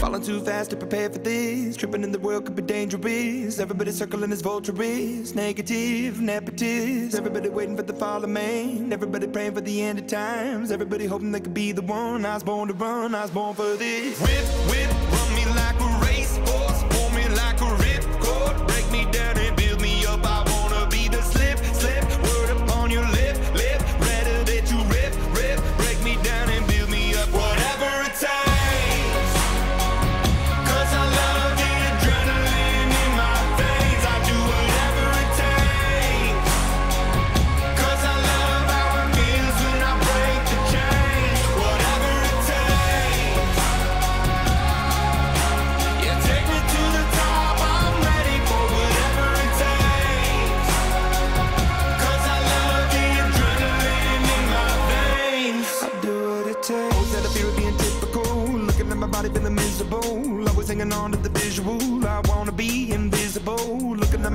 Falling too fast to prepare for this. Tripping in the world could be dangerous. Everybody circling as vultures. Negative, nepotist. Everybody waiting for the fall of man. Everybody praying for the end of times. Everybody hoping they could be the one. I was born to run, I was born for this. Whip, whip, run me like a racehorse. Pull me like a ripcord.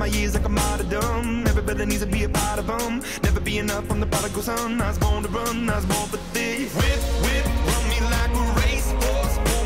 My years like I'm of dumb. Everybody needs to be a part of them. Never be enough on the prodigal son. I was born to run, I was born for this. Whip, whip, run me like a racehorse.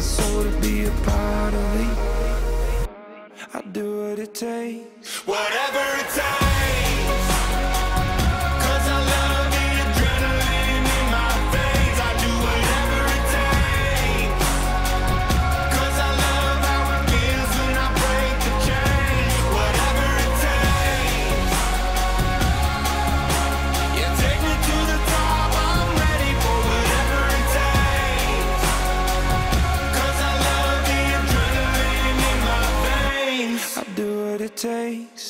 to be a part of me. I do what it takes. Whatever it takes. Takes.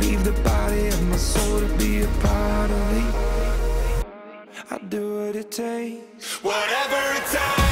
Leave the body of my soul to be a part of me. I do what it takes. Whatever it takes.